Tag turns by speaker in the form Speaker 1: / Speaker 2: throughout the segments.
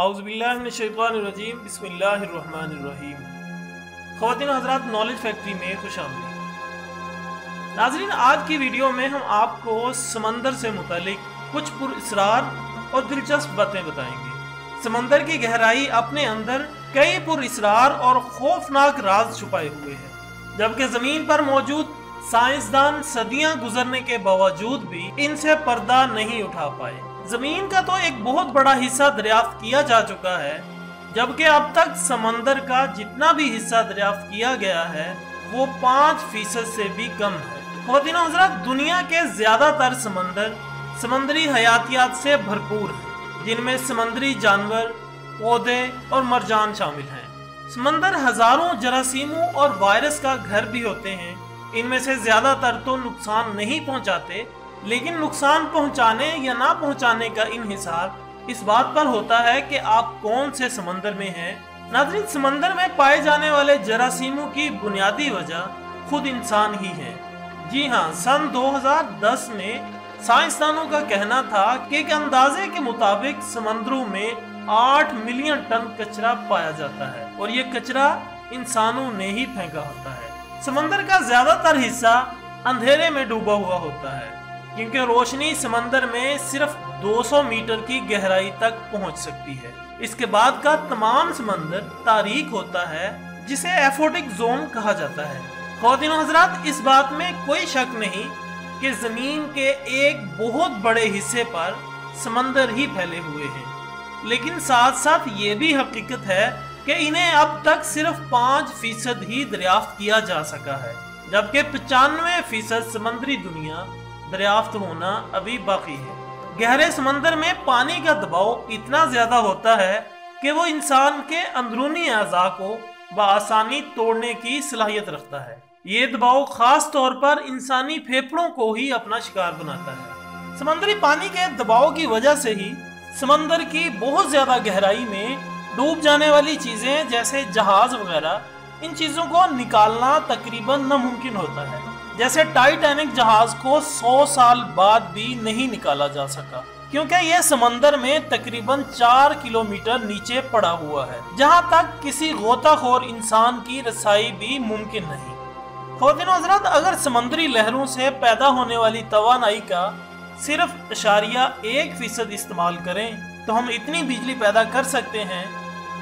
Speaker 1: اعوذ باللہ من الشیطان الرجیم، بسم اللہ الرحمن الرحیم۔ خواتین و حضرات نالج فیکٹری میں خوش آمدید۔ ناظرین، آج کی ویڈیو میں ہم آپ کو سمندر سے متعلق کچھ پر اسرار اور دلچسپ باتیں بتائیں گے۔ سمندر کی گہرائی اپنے اندر کئی پر اسرار اور خوفناک راز چھپائے ہوئے ہیں، جبکہ زمین پر موجود سائنسدان صدیاں گزرنے کے باوجود بھی ان سے پردہ نہیں اٹھا پائے۔ زمین کا تو ایک بہت بڑا حصہ دریافت کیا جا چکا ہے، جبکہ اب تک سمندر کا جتنا بھی حصہ دریافت کیا گیا ہے، وہ پانچ فیصد سے بھی کم ہے۔ خواتین و حضرات، دنیا کے زیادہ تر سمندر سمندری حیاتیات سے بھرپور ہیں، جن میں سمندری جانور، پودے اور مرجان شامل ہیں۔ سمندر ہزاروں جراثیموں اور وائرس کا گھر بھی ہوتے ہیں، ان میں سے زیادہ تر تو نقصان نہیں پہنچاتے لیکن نقصان پہنچانے یا نہ پہنچانے کا انحصار اس بات پر ہوتا ہے کہ آپ کون سے سمندر میں ہیں۔ ناظرین، سمندر میں پائے جانے والے جراثیموں کی بنیادی وجہ خود انسان ہی ہے جی ہاں سن دو ہزار دس میں سائنسدانوں کا کہنا تھا کہ ایک اندازے کے مطابق سمندروں میں آٹھ ملین ٹن کچرا پایا جاتا ہے اور یہ کچرا انسانوں نے ہی پھینکا ہوتا ہے۔ سمندر کا زیادہ تر حصہ اندھیرے میں ڈوبا ہوا ہوتا ہے۔ کیونکہ روشنی سمندر میں صرف دو سو میٹر کی گہرائی تک پہنچ سکتی ہے۔ اس کے بعد کا تمام سمندر تاریخ ہوتا ہے، جسے ایفوٹک زون کہا جاتا ہے۔ خواتین و حضرات، اس بات میں کوئی شک نہیں کہ زمین کے ایک بہت بڑے حصے پر سمندر ہی پھیلے ہوئے ہیں۔ لیکن ساتھ ساتھ یہ بھی حقیقت ہے کہ انہیں اب تک صرف پانچ فیصد ہی دریافت کیا جا سکا ہے، جبکہ پچانوے فیصد سمندری دنیا دریافت ہونا ابھی باقی ہے۔ گہرے سمندر میں پانی کا دباؤ اتنا زیادہ ہوتا ہے کہ وہ انسان کے اندرونی اعضاء کو بآسانی توڑنے کی صلاحیت رکھتا ہے۔ یہ دباؤ خاص طور پر انسانی پھیپڑوں کو ہی اپنا شکار بناتا ہے۔ سمندری پانی کے دباؤ کی وجہ سے ہی سمندر کی بہت زیادہ گہرائی میں ڈوب جانے والی چیزیں جیسے جہاز وغیرہ، ان چیزوں کو نکالنا تقریباً ناممکن ہوتا ہے۔ جیسے ٹائٹینک جہاز کو سو سال بعد بھی نہیں نکالا جا سکا، کیونکہ یہ سمندر میں تقریباً چار کلومیٹر نیچے پڑا ہوا ہے، جہاں تک کسی غوطہ خور انسان کی رسائی بھی ممکن نہیں۔ خواتین و اگر سمندری لہروں سے پیدا ہونے والی توانائی کا صرف اشاریہ ایک فیصد استعمال کریں، تو ہم اتنی بجلی پیدا کر سکتے ہیں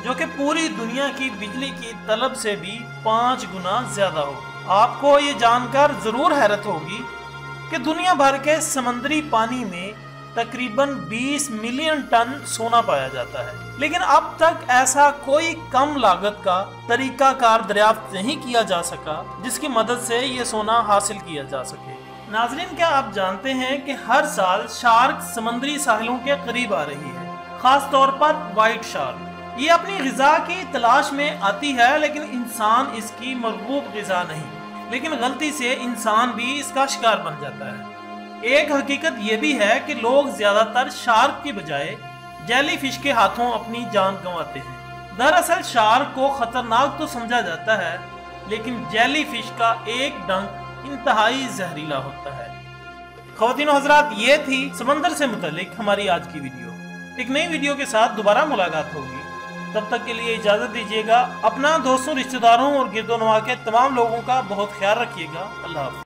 Speaker 1: جو کہ پوری دنیا کی بجلی کی طلب سے بھی پانچ گنا زیادہ ہو آپ کو یہ جان کر ضرور حیرت ہوگی کہ دنیا بھر کے سمندری پانی میں تقریباً بیس ملین ٹن سونا پایا جاتا ہے۔ لیکن اب تک ایسا کوئی کم لاگت کا طریقہ کار دریافت نہیں کیا جا سکا جس کی مدد سے یہ سونا حاصل کیا جا سکے۔ ناظرین، کیا آپ جانتے ہیں کہ ہر سال شارک سمندری ساحلوں کے قریب آ رہی ہے، خاص طور پر وائٹ شارک۔ یہ اپنی غذا کی تلاش میں آتی ہے، لیکن انسان اس کی مرغوب غذا نہیں۔ لیکن غلطی سے انسان بھی اس کا شکار بن جاتا ہے۔ ایک حقیقت یہ بھی ہے کہ لوگ زیادہ تر شارک کی بجائے جیلی فش کے ہاتھوں اپنی جان گنواتے ہیں۔ دراصل شارک کو خطرناک تو سمجھا جاتا ہے، لیکن جیلی فش کا ایک ڈنک انتہائی زہریلا ہوتا ہے۔ خواتین و حضرات، یہ تھی سمندر سے متعلق ہماری آج کی ویڈیو۔ ایک نئی ویڈیو کے ساتھ دوبارہ ملاقات ہوگی۔ تب تک کے لیے اجازت دیجیے گا، اپنا دوستوں، رشتہ داروں اور گرد و نما کے تمام لوگوں کا بہت خیال رکھیے گا۔ اللہ حافظ۔